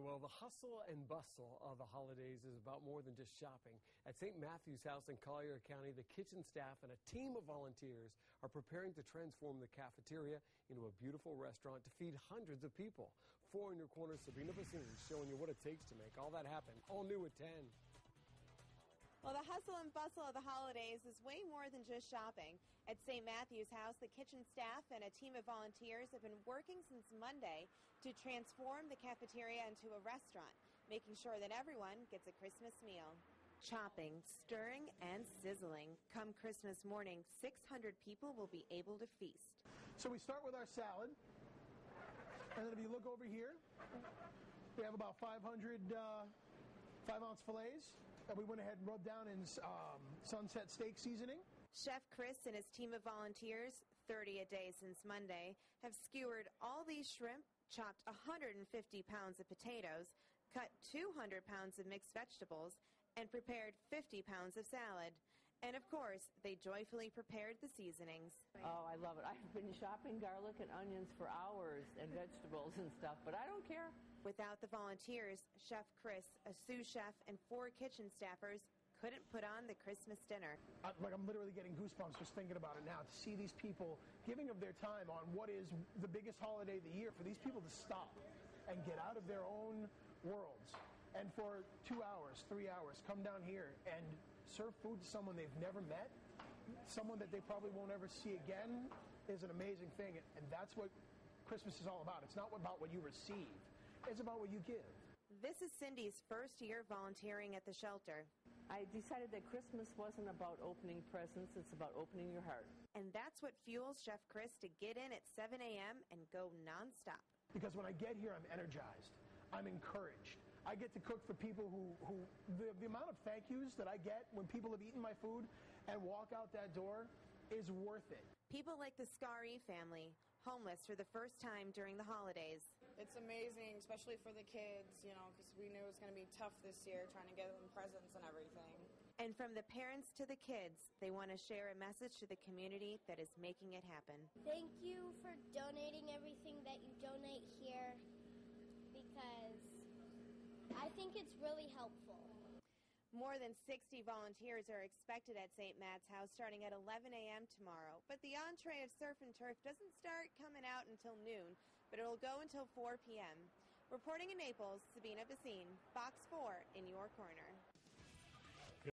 Well, the hustle and bustle of the holidays is about more than just shopping. At St. Matthew's House in Collier County, the kitchen staff and a team of volunteers are preparing to transform the cafeteria into a beautiful restaurant to feed hundreds of people. Four in your corner, Sabrina Bassine showing you what it takes to make all that happen. All new at 10. Well, the hustle and bustle of the holidays is way more than just shopping. At St. Matthew's House, the kitchen staff and a team of volunteers have been working since Monday to transform the cafeteria into a restaurant, making sure that everyone gets a Christmas meal. Chopping, stirring, and sizzling. Come Christmas morning, 600 people will be able to feast. So we start with our salad. And then if you look over here, we have about 500 uh, five ounce fillets that we went ahead and rubbed down in um, sunset steak seasoning. Chef Chris and his team of volunteers, 30 a day since Monday, have skewered all these shrimp, chopped 150 pounds of potatoes, cut 200 pounds of mixed vegetables, and prepared 50 pounds of salad. And of course, they joyfully prepared the seasonings. Oh, I love it. I've been shopping garlic and onions for hours and vegetables and stuff, but I don't care. Without the volunteers, Chef Chris, a sous chef, and four kitchen staffers couldn't put on the Christmas dinner. I, like I'm literally getting goosebumps just thinking about it now to see these people giving of their time on what is the biggest holiday of the year for these people to stop and get out of their own worlds and for two hours, three hours, come down here and serve food to someone they've never met, someone that they probably won't ever see again, is an amazing thing. And that's what Christmas is all about. It's not about what you receive, it's about what you give. This is Cindy's first year volunteering at the shelter. I decided that Christmas wasn't about opening presents, it's about opening your heart. And that's what fuels Chef Chris to get in at 7 a.m. and go nonstop. Because when I get here, I'm energized, I'm encouraged. I get to cook for people who, who the, the amount of thank yous that I get when people have eaten my food and walk out that door is worth it. People like the Scari family, homeless for the first time during the holidays. It's amazing, especially for the kids, you know, because we knew it was going to be tough this year trying to get them presents and everything. And from the parents to the kids, they want to share a message to the community that is making it happen. Thank you for donating everything that you donate here because I think it's really helpful. More than 60 volunteers are expected at St. Matt's House starting at 11 a.m. tomorrow. But the entree of surf and turf doesn't start coming out until noon, but it'll go until 4 p.m. Reporting in Naples, Sabina Bassine, Fox 4 in your corner.